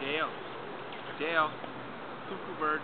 Jail. Jail. Cuckoo bird.